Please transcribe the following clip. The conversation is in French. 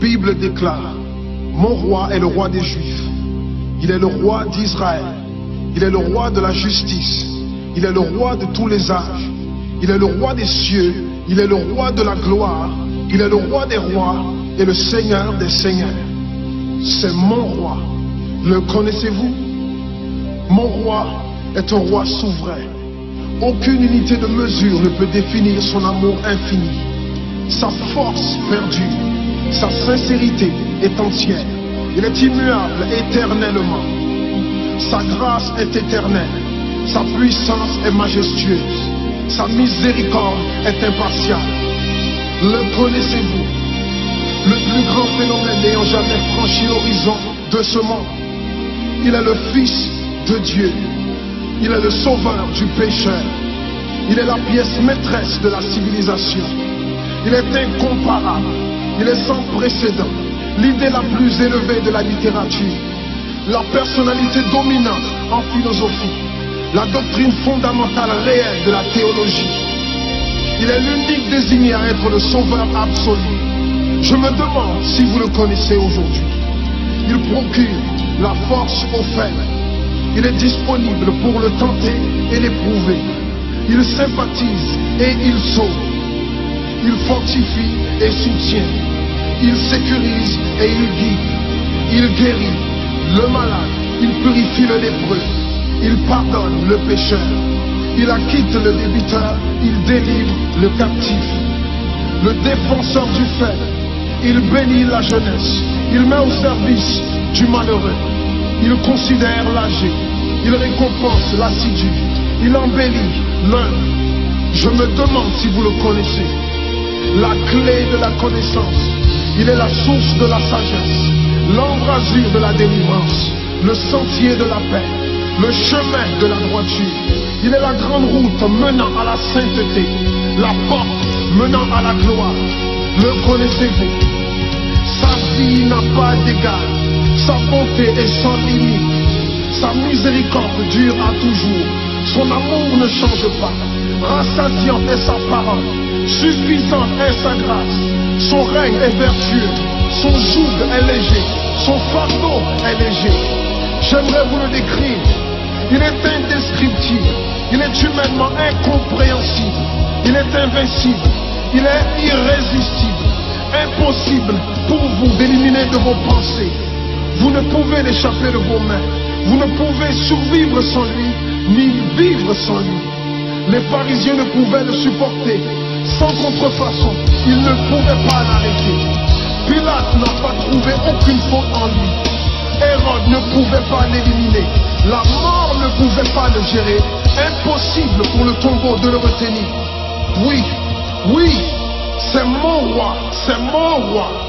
Bible déclare, mon roi est le roi des Juifs. Il est le roi d'Israël. Il est le roi de la justice. Il est le roi de tous les âges. Il est le roi des cieux. Il est le roi de la gloire. Il est le roi des rois et le seigneur des seigneurs. C'est mon roi. Le connaissez-vous? Mon roi est un roi souverain. Aucune unité de mesure ne peut définir son amour infini. Sa force perdue, sa sincérité est entière. Il est immuable éternellement. Sa grâce est éternelle. Sa puissance est majestueuse. Sa miséricorde est impartiale. Le connaissez-vous? Le plus grand phénomène n'ayant jamais franchi l'horizon de ce monde. Il est le Fils de Dieu. Il est le sauveur du pécheur. Il est la pièce maîtresse de la civilisation. Il est incomparable. Il est sans précédent. L'idée la plus élevée de la littérature. La personnalité dominante en philosophie. La doctrine fondamentale réelle de la théologie. Il est l'unique désigné à être le sauveur absolu. Je me demande si vous le connaissez aujourd'hui. Il procure la force aux faibles. Il est disponible pour le tenter et l'éprouver. Il sympathise et il sauve. Il fortifie et soutient. Il sécurise et il guide. Il guérit le malade. Il purifie le lépreux. Il pardonne le pécheur. Il acquitte le débiteur. Il délivre le captif. Le défenseur du faible. Il bénit la jeunesse. Il met au service du malheureux. Il considère l'âgé. Il récompense l'assidu. Il embellit l'un. Je me demande si vous le connaissez. La clé de la connaissance. Il est la source de la sagesse. L'embrasure de la délivrance. Le sentier de la paix. Le chemin de la droiture. Il est la grande route menant à la sainteté. La porte menant à la gloire. Le connaissez-vous Sa vie n'a pas d'égal. Sa bonté est sans limite. Sa miséricorde dure à toujours. Son amour ne change pas. Rassasiante est sa parole. Suffisante est sa grâce. Son règne est vertueux. Son joug est léger. Son fardeau est léger. J'aimerais vous le décrire. Il est indescriptible. Il est humainement incompréhensible. Il est invincible. Il est irrésistible. Impossible pour vous d'éliminer de vos pensées. Vous ne pouvez l'échapper de vos mains. Vous ne pouvez survivre sans lui, vivre sans lui. Les pharisiens ne pouvaient le supporter. Sans contrefaçon, ils ne pouvaient pas l'arrêter. Pilate n'a pas trouvé aucune faute en lui. Hérode ne pouvait pas l'éliminer. La mort ne pouvait pas le gérer. Impossible pour le tombeau de le retenir. Oui, oui, c'est mon roi, c'est mon roi.